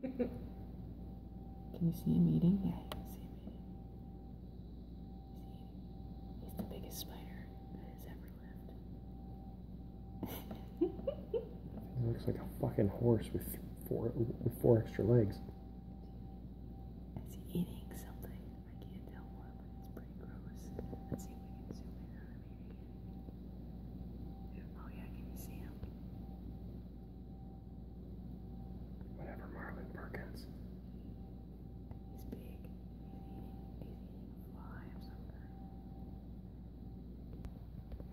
Can you see him eating? Yeah, you can see him eating. He's eating. He's the biggest spider that has ever lived. He looks like a fucking horse with four with four extra legs. Is he eating